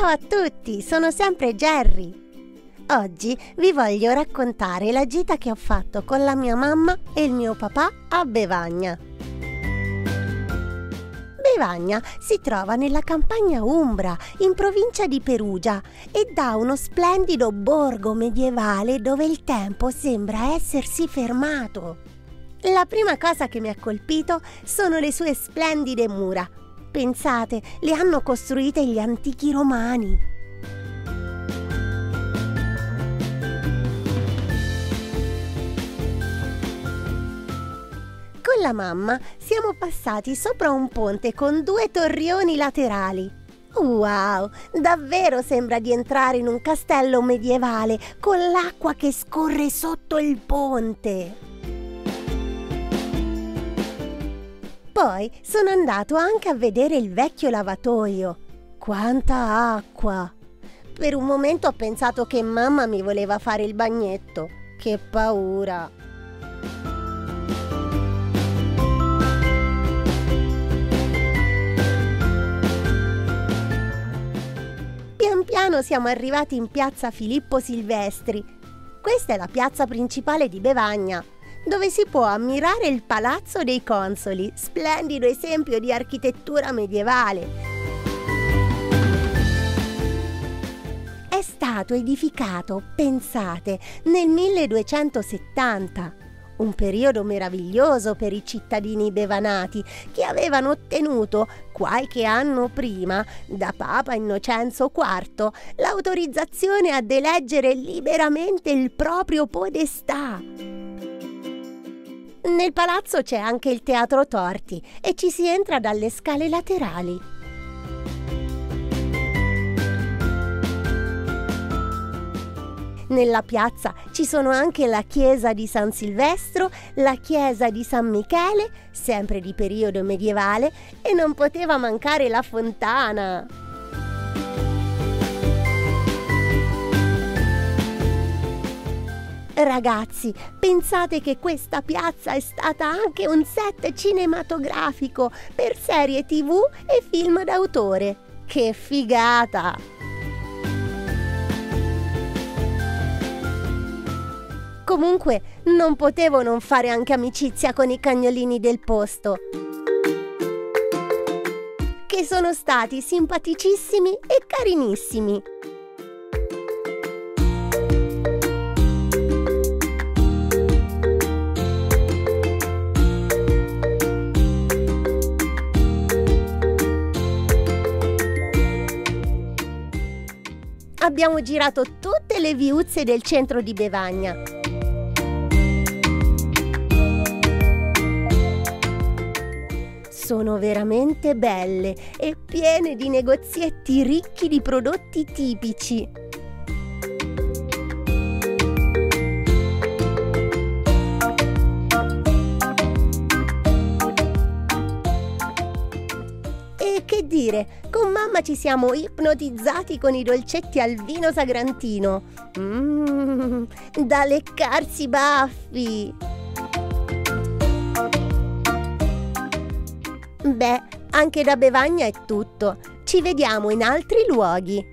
Ciao a tutti, sono sempre Jerry. Oggi vi voglio raccontare la gita che ho fatto con la mia mamma e il mio papà a Bevagna. Bevagna si trova nella campagna Umbra, in provincia di Perugia, ed ha uno splendido borgo medievale dove il tempo sembra essersi fermato. La prima cosa che mi ha colpito sono le sue splendide mura, Pensate, le hanno costruite gli antichi romani. Con la mamma siamo passati sopra un ponte con due torrioni laterali. Wow, davvero sembra di entrare in un castello medievale con l'acqua che scorre sotto il ponte. Poi sono andato anche a vedere il vecchio lavatoio. Quanta acqua! Per un momento ho pensato che mamma mi voleva fare il bagnetto. Che paura! Piano siamo arrivati in piazza Filippo Silvestri. Questa è la piazza principale di Bevagna dove si può ammirare il Palazzo dei Consoli, splendido esempio di architettura medievale. È stato edificato, pensate, nel 1270 un periodo meraviglioso per i cittadini bevanati che avevano ottenuto qualche anno prima da Papa Innocenzo IV l'autorizzazione ad eleggere liberamente il proprio podestà. Nel palazzo c'è anche il teatro Torti e ci si entra dalle scale laterali. Nella piazza ci sono anche la chiesa di San Silvestro, la chiesa di San Michele, sempre di periodo medievale, e non poteva mancare la fontana. Ragazzi, pensate che questa piazza è stata anche un set cinematografico per serie tv e film d'autore. Che figata! Comunque, non potevo non fare anche amicizia con i cagnolini del posto che sono stati simpaticissimi e carinissimi. Abbiamo girato tutte le viuzze del centro di Bevagna. Sono veramente belle e piene di negozietti ricchi di prodotti tipici. che dire, con mamma ci siamo ipnotizzati con i dolcetti al vino sagrantino. Mmm, da leccarsi i baffi. Beh, anche da Bevagna è tutto. Ci vediamo in altri luoghi.